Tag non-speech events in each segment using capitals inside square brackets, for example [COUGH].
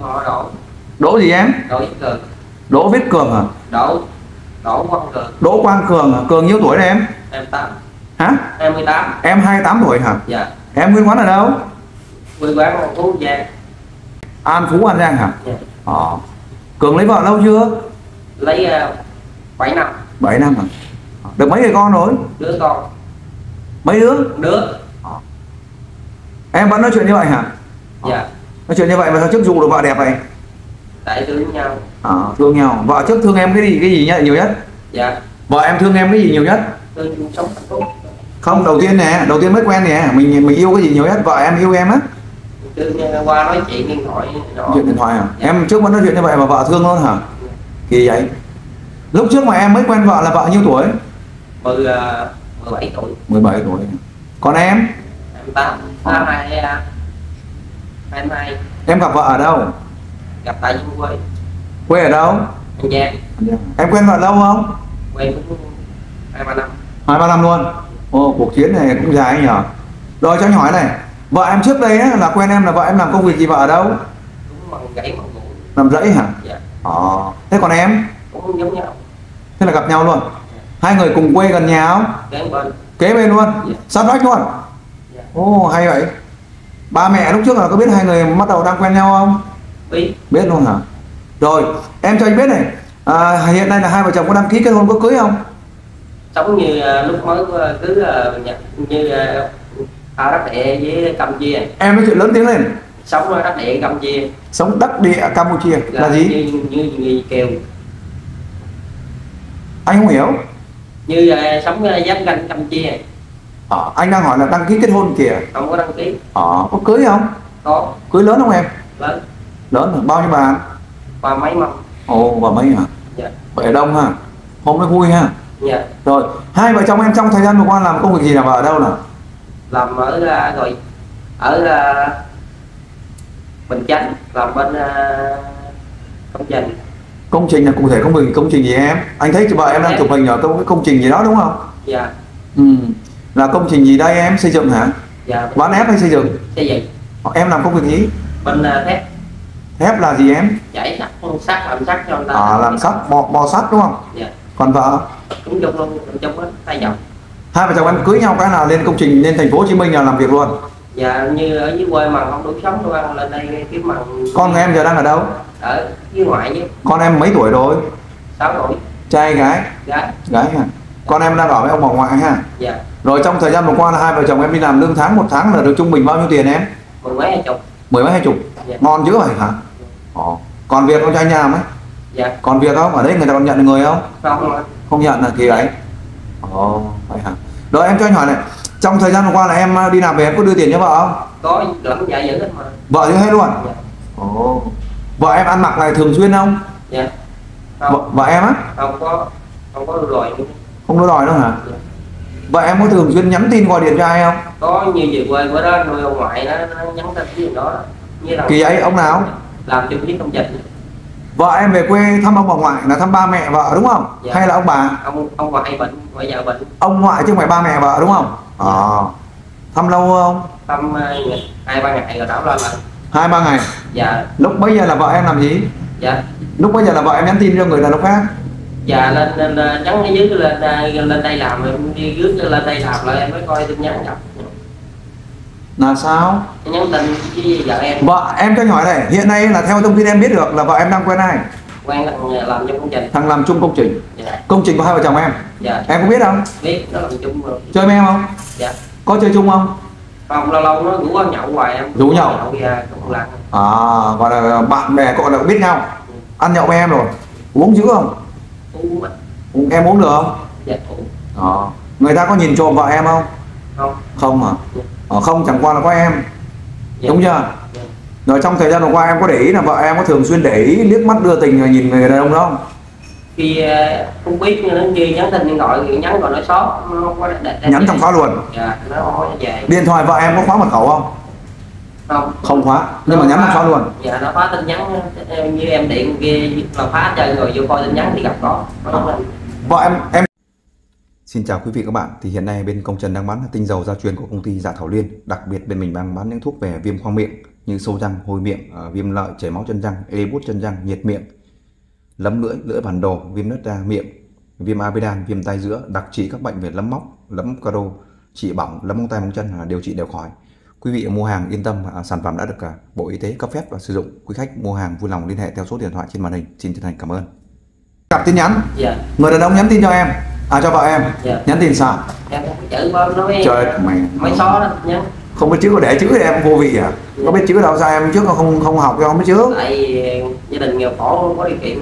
họ đổ Đỗ gì em? đổ với cường Đỗ Viết Cường à? đổ đổ quang cường Đỗ Quang Cường à? Cường nhiêu tuổi đấy em? em tám Hả? em mười tám Em 28 tuổi hả? dạ Em nguyên quán ở đâu? quê quán là phú giang An Phú An Giang hả? dạ. Ờ. Cường lấy vợ lâu chưa? lấy uh, 7 năm 7 năm à? Được mấy người con rồi? đứa con Mấy đứa? đứa Em vẫn nói chuyện như vậy hả? dạ Nói chuyện như vậy mà sao trước dụ được vợ đẹp vậy? tại thương nhau Ờ, thương nhau. Vợ trước thương em cái gì cái gì nhất nhiều nhất? dạ Vợ em thương em cái gì nhiều nhất? thương chung sống hạnh phúc Không, đầu tiên nè, đầu tiên mới quen nè, mình mình yêu cái gì nhiều nhất? Vợ em yêu em á? qua nói chuyện điện thoại đó Chuyện điện thoại hả? Em trước vẫn nói chuyện như vậy mà vợ thương luôn hả? Kỳ vậy. Lúc trước mà em mới quen vợ là vợ nhiêu tuổi? mười uh, 17 tuổi 17 tuổi. Còn em? em tám tám hai uh, em hai Em gặp vợ ở đâu? gặp tại chung quê Quê ở đâu? anh Giang Em quen vợ lâu không? quen cũng hai ba năm Hai ba năm luôn. Ồ, cuộc chiến này cũng dài nhở. Rồi cho anh hỏi này, vợ em trước đây á, là quen em là vợ em làm công việc gì vợ ở đâu? cũng bằng gãy bằng Làm rẫy hả? dạ Ờ. Thế còn em? cũng giống nhau Thế là gặp nhau luôn. Hai người cùng quê gần nhà không? đến bên Kế bên luôn. Dạ. Sát vách luôn. dạ. Ồ, hay vậy. Ba mẹ lúc trước là có biết hai người bắt đầu đang quen nhau không? biết Biết luôn hả? Rồi, em cho anh biết này. À, hiện nay là hai vợ chồng có đăng ký kết hôn có cưới không? sống như uh, lúc mới uh, cứ uh, nhập như uh, đất địa với Campuchia Em nói chuyện lớn tiếng lên. sống ở đất địa Campuchia Sống đất địa Campuchia là gì? như như người kèo Anh không hiểu. như uh, sống uh, giáp ranh Campuchia Ờ, anh đang hỏi là đăng ký kết hôn kìa. không có đăng ký Ờ, có cưới không? có Cưới lớn không em? lớn Lớn hả? Bao nhiêu bàn? và mấy mâm Ồ, và mấy hả? dạ Vậy là đông ha. Hôm nay vui ha. dạ Rồi, hai vợ chồng em trong thời gian vừa qua làm công việc gì làm ở đâu nào? làm ở uh, rồi ở uh, Bình Chánh làm bên uh, công trình Công trình là cụ thể công việc công trình gì em? Anh thấy vợ em đang chụp hình ở công cái công trình gì đó đúng không? dạ Ừ. Là công trình gì đây em? Xây dựng hả? dạ Ván ép hay xây dựng? xây dựng Ờ, Em làm công việc gì? bên uh, thép Thép là gì em? chảy sắt sắt làm sắt cho người ta À, làm sắt, bò, bò sắt đúng không? dạ Còn vợ? cũng chung luôn chung hết tay dòng Hai vợ chồng em cưới nhau cái nào lên công trình lên thành phố Hồ Chí Minh là làm việc luôn. dạ như ở dưới quê mà không đủ sống đâu ăn lên đây kiếm bằng Con em giờ đang ở đâu? ở dưới ngoại chứ Con em mấy tuổi rồi? sáu tuổi Trai gái? gái Gái hả? Con em đang ở với ông bà ngoại ha? dạ Rồi trong thời gian vừa qua là hai vợ chồng em đi làm lương tháng một tháng là được trung bình bao nhiêu tiền em? mười mấy hai chục Mười mấy hai chục? Dạ. Ngon dữ vậy hả? Ồ. Còn việc không cho anh làm ấy? dạ Còn việc không? Ở đây người ta còn nhận được người không? không. Không nhận là kỳ ấy. Ồ, vậy hả? Rồi em cho anh hỏi này, trong thời gian vừa qua là em đi làm về em có đưa tiền cho vợ không? có lắm dạ dữ hết mà Vợ đưa hết luôn. dạ Ồ. Vợ em ăn mặc này thường xuyên không? dạ Vợ, không vợ em á? không có không có rồi Không có đòi đâu hả? Dạ. Vợ em có thường xuyên nhắn tin gọi điện cho ai không? có như về quê bữa đó nuôi ông ngoại nó, nó nhắn tin cái gì đó như là Kỳ ấy ông nào? làm chung với công trình Vợ em về quê thăm ông bà ngoại là thăm ba mẹ vợ đúng không? Dạ. Hay là ông bà? ông ông ngoại bệnh ngoại vợ bệnh Ông ngoại chứ không phải ba mẹ vợ đúng không? Ờ. Thăm lâu không? thăm ờ, hai ba ngày rồi đảo lên là Hai ba ngày. dạ Lúc bấy giờ là vợ em làm gì? dạ Lúc bấy giờ là vợ em nhắn tin cho người đàn ông khác. Dạ lên lên nhắn ở dưới lên đây lên đây làm em đi dưới lên đây làm lại em mới coi tin nhắn gặp Là sao? nhắn tin với vợ em Vợ em cho anh hỏi này, hiện nay là theo thông tin em biết được là vợ em đang quen ai? quen làm, làm trong công trình Thằng làm chung công trình. dạ Công trình của hai vợ chồng em. dạ Em có biết không? biết nó làm chung rồi Chơi với em không? dạ Có chơi chung không? không lâu lâu nó rủ ăn nhậu hoài em Rủ nhậu? nhậu ra cũng làm À, gọi là bạn bè gọi là biết nhau. Ăn nhậu với em rồi. Uống dữ không? Uống em uống được không? dạ uống Ờ. Người ta có nhìn trộm vợ em không? không Không? Dạ. Ờ, không chẳng qua là có em. Dạ. Đúng chưa? Dạ. Rồi trong thời gian vừa qua em có để ý là vợ em có thường xuyên để ý liếc mắt đưa tình rồi nhìn người đàn ông đó không? khi ờ, không biết nó như nhắn tin điện thoại thì nhắn còn nó có để Nhắn trong khóa luôn. dạ nó không có về Điện thoại vợ em có khóa mật khẩu không? Không. Không khóa, nhưng mà nhắn trong khóa luôn. dạ nó phá tin nhắn như em điện kia là phá chơi rồi vô coi tin nhắn thì gặp có Vợ em em Xin chào quý vị các bạn, thì hiện nay bên Công Trần đang bán tinh dầu gia truyền của công ty Dạ Thảo Liên, đặc biệt bên mình đang bán những thuốc về viêm khoang miệng như sâu răng hôi miệng ờ, viêm lợi chảy máu chân răng ê bút chân răng nhiệt miệng lấm lưỡi lưỡi bản đồ viêm nứt da miệng viêm amidan viêm tay giữa đặc trị các bệnh về lấm móc lấm caro trị bỏng lấm móng tay móng chân là điều trị đều khỏi quý vị mua hàng yên tâm à, sản phẩm đã được à, bộ y tế cấp phép và sử dụng. Quý khách mua hàng vui lòng liên hệ theo số điện thoại trên màn hình. Xin chân thành cảm ơn. Gặp tin nhắn. Dạ. Người đàn ông nhắn tin cho em. À cho vợ em. Dạ. nhắn tin sao? Em chữ nói trời mày. Mấy xó đó nhá không biết chữ có để chữ thì em vô vị à? Có biết chữ đâu sao em trước không không học cho không biết chữ? Tại vì gia đình nghèo khổ không có điều kiện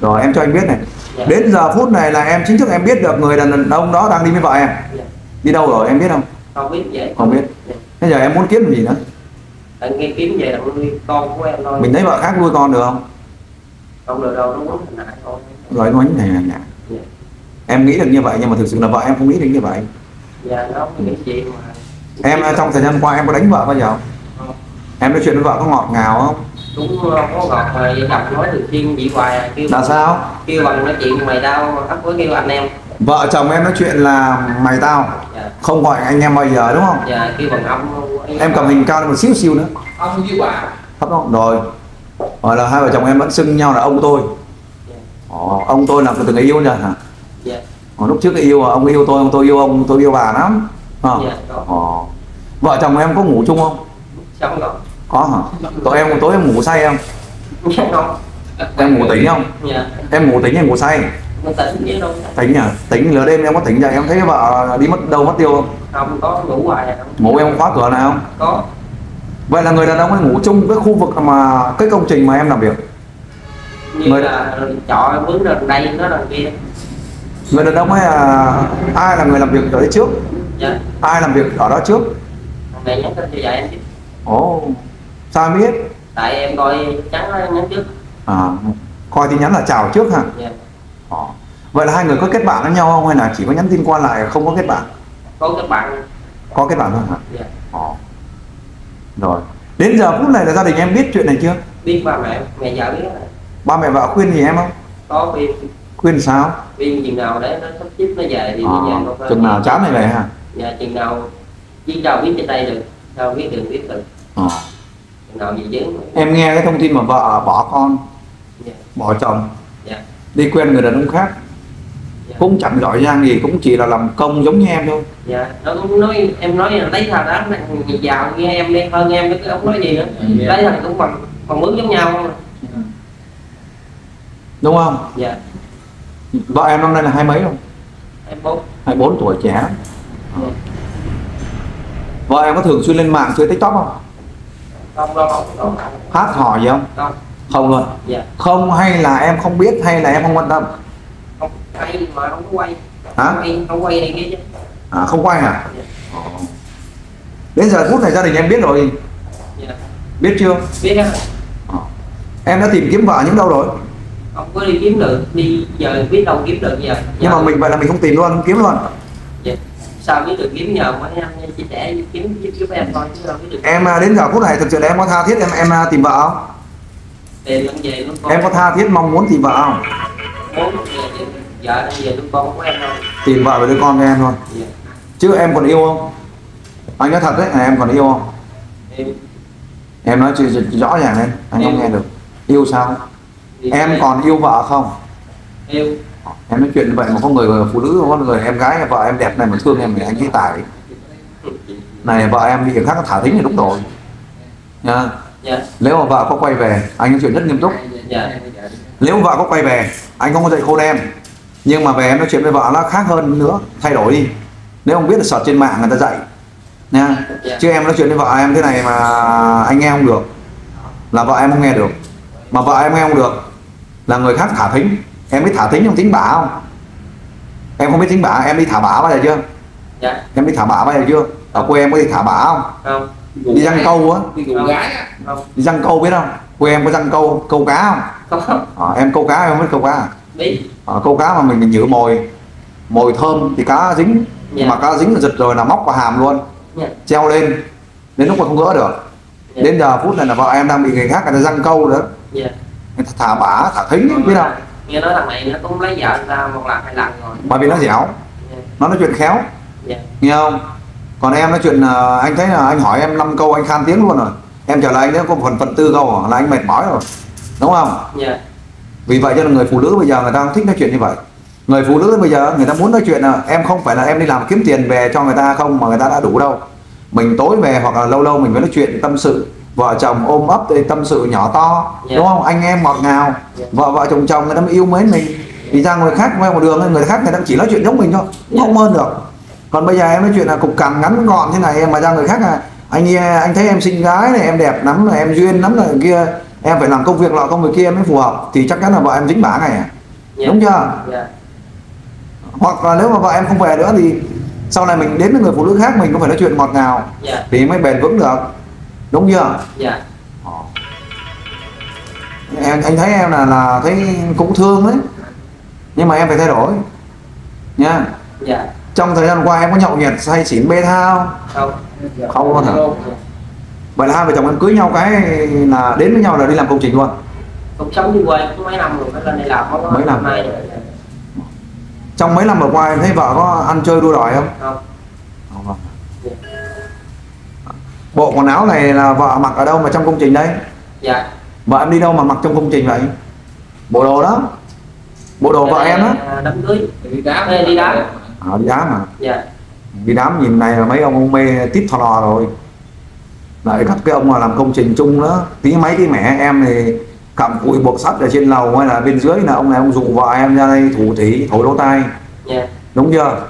rồi em cho anh biết này. Dạ. đến giờ phút này là em chính thức em biết được người đàn ông đó đang đi với vợ em. Dạ. đi đâu rồi em biết không không biết vậy. Không biết. Bây giờ em muốn kiếm gì nữa? Tại nghe kiếm về là nuôi con của em thôi. Mình thấy vợ khác nuôi con được không? Không được đâu nó muốn thành thôi. Rồi nói này này nè dạ. em nghĩ được như vậy nhưng mà thực sự là vợ em không nghĩ được như vậy. Dạ nó không nghĩ chuyện mà. Em à, trong thời gian qua em có đánh vợ bao giờ không? Không. em nói chuyện với vợ có ngọt ngào không? Cũng không có ngọt mà vợ chồng nói thường xuyên vậy hoài à, kêu là sao? kêu bằng nói chuyện mày đau ấp với kêu anh em vợ chồng em nói chuyện là mày tao dạ không gọi anh em bao giờ đúng không? Dạ kêu bằng ông em cầm hình cao lên một xíu xíu nữa. Ông với bà thấp không rồi. Rồi là hai vợ chồng em vẫn xưng nhau là ông tôi. Dạ. Ồ, ông tôi là từ từng yêu nhỉ hả dạ. Ồ, lúc trước yêu ông yêu tôi ông tôi yêu ông tôi yêu bà lắm. Ờ. dạ Ồ. vợ chồng em có ngủ chung không? Rồi có hả? Tối em tối em ngủ say không? Không. Em ngủ tỉnh không? Dạ. Em ngủ tỉnh hay ngủ say đâu? Tỉnh nhỉ tỉnh lửa đêm em có tỉnh dậy em thấy vợ đi mất đâu mất tiêu không? Không có ngủ hoài à. Không ngủ em khóa cửa nào không? Có. Vậy là người đàn ông ấy ngủ chung với khu vực mà cái công trình mà em làm việc? Như Người- là chọ vướng lên đây nó lên kia. Người đàn ông ấy à, ai là người làm việc ở đấy trước? Dạ. Ai làm việc ở đó trước? Này nhắn tin cho vợ em ồ sao em biết? Tại em coi trắng nhắn trước. À, coi tin nhắn là chào trước hả? Dạ Ồ. vậy là hai người có kết bạn với nhau không hay là chỉ có nhắn tin qua lại không có kết bạn? Có các bạn. Có kết bạn thôi hả? Dạ. Ồ. rồi. Đến giờ phút này là gia đình em biết chuyện này chưa? Biết ba mẹ mẹ vợ biết ba mẹ vợ khuyên gì em không? Có khuyên. Khuyên sao? Khuyên chừng nào để nó sắp xếp nó về thì à, về không chừng nào chán này về hả? Dạ chừng nào chỉ đâu biết trên đây được đâu biết đường biết được. Ờ. chừng nào gì chứ em nghe cái thông tin mà vợ bỏ con dạ. bỏ chồng. Dạ đi quen người đàn ông khác. Dạ. cũng chẳng giỏi giang gì cũng chỉ là làm công giống như em thôi. Dạ. Nó cũng nói em nói là lấy thằng đó người giàu như em đi hơn em cái ông nói gì nữa lấy thằng cũng bằng bằng mướn giống nhau. Không à. đúng không? Dạ. Vợ em năm nay là hai mấy không? Em bốn. Hai bốn tuổi trẻ. Dạ. vợ em có thường xuyên lên mạng chơi tiktok không? Không đâu không không. Hát hò gì không? Không không luôn. Dạ. Không hay là em không biết hay là em không quan tâm? Không quay mà không có quay. Hả? Quay không quay này kia chứ. À, không quay hả dạ. Ồ. đến giờ phút này gia đình em biết rồi. Dạ. Biết chưa? Biết á Ờ. em đã tìm kiếm vợ những đâu rồi? Không có đi kiếm được. Đi giờ biết đâu kiếm được giờ nhưng mà Giờ- mình vậy là mình không tìm luôn không kiếm luôn. Dạ. sao biết được kiếm nhờ? Mấy anh chia sẻ kiếm giúp giúp em thôi chứ đâu biết được. Em à, đến giờ phút này thực sự là em có tha thiết em em à, tìm vợ không tiền vẫn về lúc con em có tha thiết mong muốn tìm vợ không? Muốn vợ đang về lúc con của em thôi. Tìm vợ và đứa con cho em thôi. Dạ. chứ em còn yêu không? Anh nói thật đấy là em còn yêu không? Em. Em nói chuyện rõ ràng lên anh không Yêu. nghe được. Yêu sao? Thì em còn yêu vợ không? Yêu. Em nói chuyện như vậy mà có người phụ nữ có người em gái vợ em đẹp này mà thương em thì anh thấy tài. Này vợ em bị người khác thả thính thì đúng rồi. Nha. dạ nếu mà vợ có quay về anh nói chuyện rất nghiêm túc. Dạ. Nếu vợ có quay về anh không có dạy khôn em nhưng mà về em nói chuyện với vợ nó khác hơn nữa thay đổi đi. Nếu không biết là search trên mạng người ta dạy nha. Dạ. chứ em nói chuyện với vợ em thế này mà anh nghe không được là vợ em không nghe được. Mà vợ em nghe không được là người khác thả thính. Em biết thả thính trong tính bả không? Em không biết tính bả em đi thả bả bao giờ chưa? Dạ. Em đi thả bả bao giờ chưa? Ở quê em có đi thả bả không? Không đi răng câu á. Đi cùng gái á. Không. Đi răng câu biết không? Quê em có răng câu câu cá không? Ờ, em câu cá em không biết câu cá à? Ờ, câu cá mà mình, mình nhử mồi. Mồi thơm thì cá dính. Dạ. mà cá dính là giật rồi là móc vào hàm luôn. Dạ. Treo lên. Đến lúc mà không gỡ được. Dạ. đến giờ phút này là vợ em đang bị người khác người ta răng câu nữa. Ta thả bả thả thính biết không? Nghe nói thằng này nó cũng lấy vợ ra một lần hai lần rồi. Bởi vì nó dẻo. Dạ. Nó nói chuyện khéo. Dạ. Nghe không còn em nói chuyện ờ, anh thấy là anh hỏi em 5 câu anh khan tiếng luôn rồi. Em trả lời anh đấy có phần phần tư câu là anh mệt mỏi rồi. Đúng không? Dạ. Vì vậy cho nên người phụ nữ bây giờ người ta không thích nói chuyện như vậy. Người phụ nữ bây giờ người ta muốn nói chuyện là em không phải là em đi làm kiếm tiền về cho người ta không mà người ta đã đủ đâu. Mình tối về hoặc là lâu lâu mình phải nói chuyện tâm sự. Vợ chồng ôm ấp thì tâm sự nhỏ to. Dạ. đúng không? Anh em ngọt ngào. Dạ. vợ vợ chồng chồng người ta mới yêu mến mình. Thì ra người khác ngoài một đường người khác người ta chỉ nói chuyện giống mình thôi. Dạ. không hơn được còn bây giờ em nói chuyện là cục cằn ngắn gọn thế này em mà ra người khác là anh anh thấy em xinh gái này em đẹp lắm này em duyên lắm này kia em phải làm công việc nọ công việc kia em mới phù hợp thì chắc chắn là vợ em dính bả này à? Dạ. Đúng chưa? Dạ. Hoặc là nếu mà vợ em không về nữa thì sau này mình đến với người phụ nữ khác mình cũng phải nói chuyện ngọt ngào dạ. thì mới bền vững được. Đúng chưa? Dạ. Em anh thấy em là là thấy cũng thương đấy. Nhưng mà em phải thay đổi nha. Dạ trong thời gian qua em có nhậu nhẹt say xỉn bê thao không? Không. Luôn hả? Vậy là hai vợ chồng em cưới nhau cái là đến với nhau là đi làm công trình luôn. Cuộc sống đi quê cũng mấy năm rồi lên đây làm không có Mấy năm? nay rồi trong mấy năm vừa qua em thấy vợ có ăn chơi đua đòi không? Không. Không, không. bộ quần áo này là vợ mặc ở đâu mà trong công trình đây? Dạ. Vợ em đi đâu mà mặc trong công trình vậy? Bộ đồ đó. Bộ đồ vợ em đó À, đám cưới. Đi đám. Đi đám. À, đi đám mà. Dạ. Đi đám nhìn này là mấy ông ông mê tít thò lò rồi. Lại gặp cái ông mà làm công trình chung đó tí mấy tí mẹ em thì cầm cụi buộc sắt ở trên lầu hay là bên dưới là ông này ông dụ vợ em ra đây thủ thủy thổi lỗ tai. Dạ. Đúng chưa?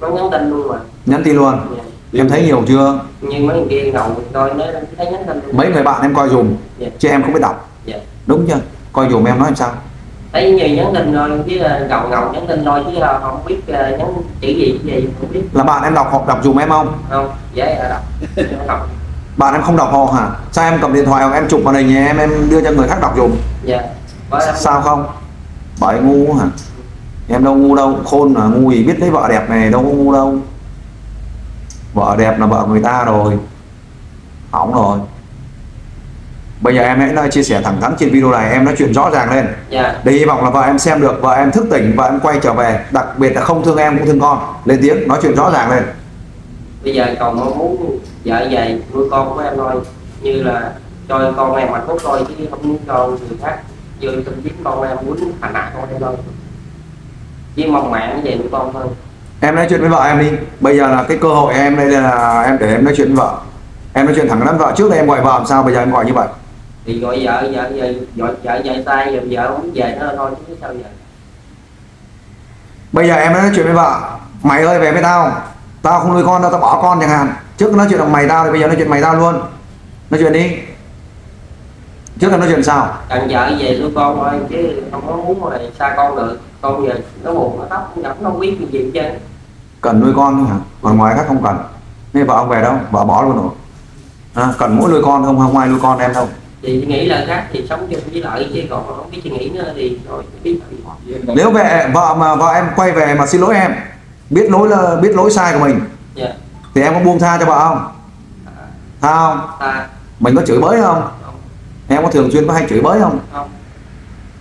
Nó nhắn tin luôn mà. Nhắn tin luôn. Dạ. em thấy nhiều chưa? Nhưng mấy người kia ngầu coi nói thấy nhắn tin mấy người bạn em coi dùm. Dạ. chứ em không biết đọc. Dạ. Đúng chưa? Coi dùm em nói làm sao thấy nhiều nhắn tin thôi chứ ờ, ngầu ngầu nhắn tin thôi chứ ờ, không biết ờ, nhắn chữ gì cái gì không biết. Là bạn em đọc học đọc dùm em không? Không dễ là đọc. [LAUGHS] Đọc bạn em không đọc họ hả? Sao em cầm điện thoại hoặc em chụp màn hình nhà em em đưa cho người khác đọc dùm? Dạ. Lắm sao không? Bởi ngu hả? Em đâu ngu đâu khôn là ngu gì biết thấy vợ đẹp này đâu có ngu đâu. Vợ đẹp là vợ người ta rồi. Hỏng rồi bây giờ em hãy nói chia sẻ thẳng thắn trên video này em nói chuyện rõ ràng lên. Dạ. Để hy vọng là vợ em xem được vợ em thức tỉnh vợ em quay trở về đặc biệt là không thương em cũng thương con. Lên tiếng nói chuyện rõ ràng lên. Bây giờ còn mong muốn vợ về nuôi con của em thôi. Như là cho con em hạnh phúc thôi chứ không cho người khác vô tình giết con em quýnh hành hạ con em thôi. Với mong mẹ về nuôi con thôi. Em nói chuyện với vợ em đi. Bây giờ là cái cơ hội em đây là em để em nói chuyện với vợ. Em nói chuyện thẳng với vợ trước đây em gọi vợ làm sao bây giờ em gọi như vậy thì gọi vợ vợ vợ gọi vợ về tay rồi vợ không về nữa thôi chứ sao giờ. Bây giờ em nói chuyện với vợ. Mày ơi về với tao. Tao không nuôi con đâu tao bỏ con chẳng hạn. Trước nói chuyện là mày tao thì bây giờ nói chuyện mày tao luôn. Nói chuyện đi. Trước là nói chuyện sao? Cần vợ về nuôi con thôi chứ không có muốn mà xa con được. Con giờ nó buồn nó tóc nó nó biết gì hết trơn. Cần nuôi con thôi hả? Còn ngoài khác không cần. Nên vợ ông về đâu vợ bỏ luôn rồi. À, cần mỗi nuôi con không không ai nuôi con em đâu thì suy nghĩ là khác thì sống chung với lợi chứ còn không biết suy nghĩ nữa thì thôi biết nếu về vợ mà vợ em quay về mà xin lỗi em biết lỗi là biết lỗi sai của mình dạ. thì em có buông tha cho vợ không? Tha không? Ta mình có chửi bới không? Không. Em có thường xuyên có hay chửi bới không? Không.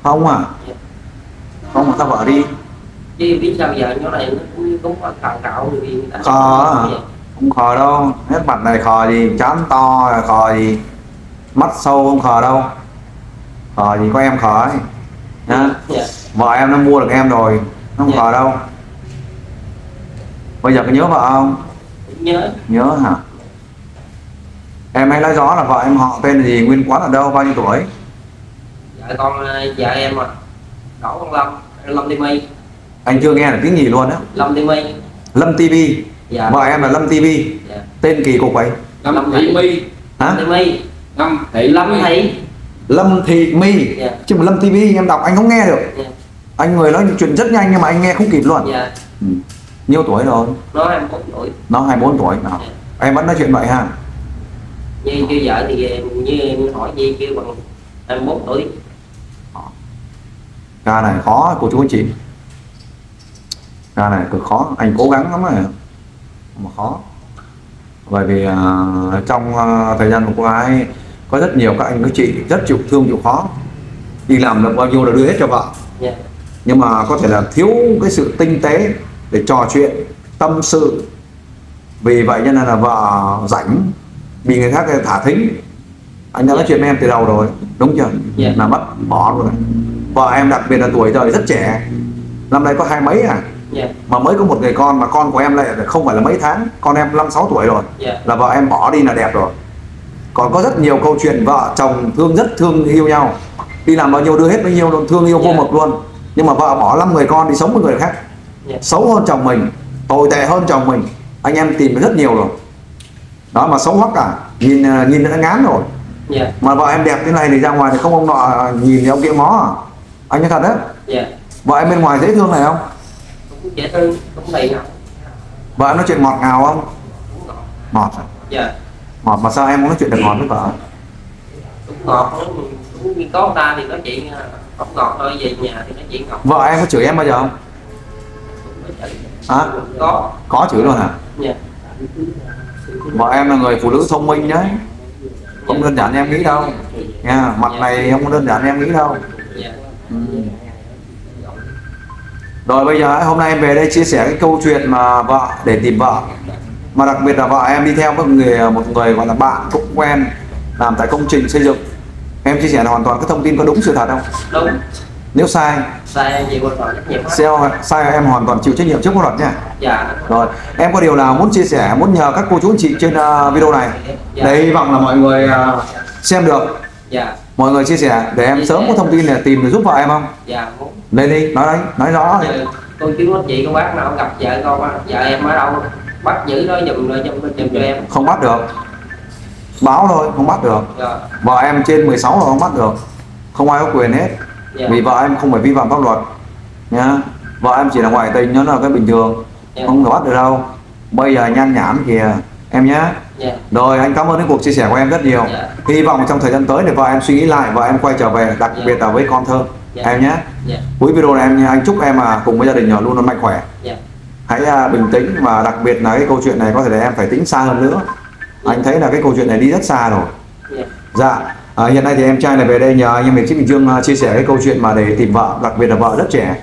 Không à? Không mà tao vợ đi. Chứ biết sao giờ nhỏ này nó cũng cũng có cạo cạo người ta Khờ à? không khờ đâu. Hết mặt này khờ gì chán to khờ gì mắt sâu không khờ đâu. Khờ gì có em khờ ấy. Nhá. Dạ vợ em nó mua được em rồi nó không Dạ. khờ đâu. Bây giờ có nhớ vợ không? Nhớ. Nhớ hả? Em hãy nói rõ là vợ em họ tên là gì nguyên quán ở đâu bao nhiêu tuổi? Vợ con ờ, vợ em mà đỗ con lâm. Lâm mi anh chưa nghe được tiếng gì luôn á. Lâm mi lâm tv dạ. Vợ em là lâm tv dạ. Tên kỳ cục vậy. Lâm thị my. Hả? Ti mi lâm thị lâm thị. Lâm thị my dạ. Chứ mà lâm tv em đọc anh không nghe được. Dạ. Anh người nói chuyện rất nhanh nhưng mà anh nghe không kịp luôn. Dạ. Ừ. nhiêu tuổi rồi? Nó em bốn tuổi. Nó 24 tuổi. Nào. Em vẫn nói chuyện vậy ha. Như kêu vợ thì như, như hỏi gì kêu bằng em bốn tuổi. Ca này khó cô chú anh chị. Ca này cực khó. Anh cố gắng lắm rồi. Mà khó. Bởi vì à, trong à, thời gian vừa qua ấy, có rất nhiều các anh các chị rất chịu thương chịu khó. Đi làm được bao nhiêu là đưa hết cho vợ. Dạ. Nhưng mà có thể là thiếu cái sự tinh tế để trò chuyện tâm sự. Vì vậy cho nên là vợ rảnh bị người khác thả thính. Anh đã nói chuyện với em từ đầu rồi đúng chưa? Dạ. là mất bỏ rồi vợ em đặc biệt là tuổi đời rất trẻ. Năm nay có hai mấy à? Dạ. Mà mới có một người con mà con của em lại không phải là mấy tháng. Con em năm sáu tuổi rồi. Dạ. Là vợ em bỏ đi là đẹp rồi còn có rất nhiều câu chuyện vợ chồng thương rất thương yêu nhau. Đi làm bao nhiêu đưa hết bấy nhiêu luôn thương yêu vô Dạ. mực luôn. Nhưng mà vợ bỏ năm người con đi sống với người khác. Dạ. Xấu hơn chồng mình tồi tệ hơn chồng mình. Anh em tìm được rất nhiều rồi. Đó mà xấu hoắc cả nhìn à, nhìn đã ngán rồi. Dạ. Mà vợ em đẹp thế này thì ra ngoài thì không ông nọ nhìn thì ông kia ngó à. Anh nói thật đấy dạ. Vợ em bên ngoài dễ thương này không? Dễ thương cũng đầy vợ em nói chuyện ngọt ngào không? Ngọt. Ngọt dạ ngọt mà sao em không nói chuyện được ngọt với vợ cũng ngọt cũng, có ta thì nói chuyện à, không ngọt thôi về nhà thì nói chuyện ngọt. Vợ em có chửi em bao giờ không? Cũng có. Có có chửi luôn hả? Dạ. Vợ em là người phụ nữ thông minh đấy. Không đơn giản em nghĩ đâu. Nha mặt này không đơn giản em nghĩ đâu. Dạ. Ừ. Rồi bây giờ hôm nay em về đây chia sẻ cái câu chuyện mà vợ để tìm vợ mà đặc biệt là vợ em đi theo một người một người gọi là bạn cũng quen làm tại công trình xây dựng. Em chia sẻ là hoàn toàn cái thông tin có đúng sự thật không? Đúng. Nếu sai? Sai gì quan trọng rất nhiều hết. Sai, em hoàn toàn chịu trách nhiệm trước pháp luật nha. Dạ. Rồi em có điều nào muốn chia sẻ muốn nhờ các cô chú anh chị trên uh, video này. Dạ. Để hy vọng là mọi người uh, xem được. Dạ. Mọi người chia sẻ để em Chia sớm sẻ. có thông tin để tìm để giúp vợ em không? Dạ muốn. Lên đi nói đấy nói rõ. Đi. Dạ, cô chú anh chị cô bác nào gặp vợ con vợ em ở đâu bắt giữ nó giùm rồi giùm giùm cho em không bắt được. Báo thôi không bắt được. Rồi vợ em trên 16 rồi không bắt được. Không ai có quyền hết. Dạ. Vì vợ em không phải vi phạm pháp luật nhá. Vợ em chỉ là ngoại tình nó là cái bình thường. Dạ. Không thể bắt được đâu. Bây giờ nhan nhản kìa em nhá. Dạ. Rồi anh cảm ơn cái cuộc chia sẻ của em rất nhiều. Dạ. hy vọng trong thời gian tới để vợ em suy nghĩ lại và em quay trở về đặc Dạ. biệt là với con thơ Dạ. em nhé dạ. Cuối video này em anh chúc em à, cùng với gia đình nhỏ luôn luôn mạnh khỏe. Dạ hãy à, bình tĩnh và đặc biệt là cái câu chuyện này có thể là em phải tính xa hơn nữa. Anh thấy là cái câu chuyện này đi rất xa rồi. Dạ à, hiện nay thì em trai này về đây nhờ anh em miền Trích Bình Dương à, chia sẻ cái câu chuyện mà để tìm vợ đặc biệt là vợ rất trẻ.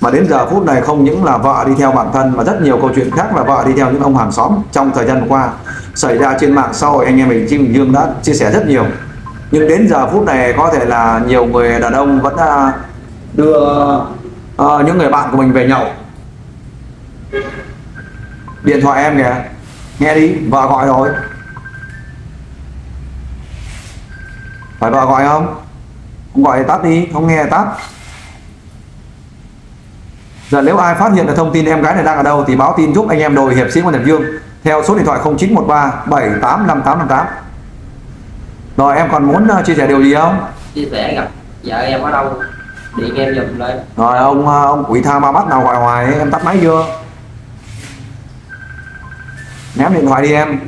Mà đến giờ phút này không những là vợ đi theo bản thân mà rất nhiều câu chuyện khác là vợ đi theo những ông hàng xóm trong thời gian qua xảy ra trên mạng xã hội anh em mình Trích Bình Dương đã chia sẻ rất nhiều. Nhưng đến giờ phút này có thể là nhiều người đàn ông vẫn à, đưa uh, những người bạn của mình về nhậu điện thoại em kìa. Nghe đi vợ gọi rồi. Phải vợ gọi không? Không gọi thì tắt đi không nghe thì tắt. Giờ nếu ai phát hiện được thông tin em gái này đang ở đâu thì báo tin giúp anh em đội hiệp sĩ quan nhật dương theo số điện thoại 0913 785858 rồi em còn muốn uh, chia sẻ điều gì không? Chia sẻ gặp vợ em ở đâu điện em giùm lên. Rồi ông uh, ông quỷ tha ma bắt nào gọi hoài em tắt máy chưa ném điện thoại đi em.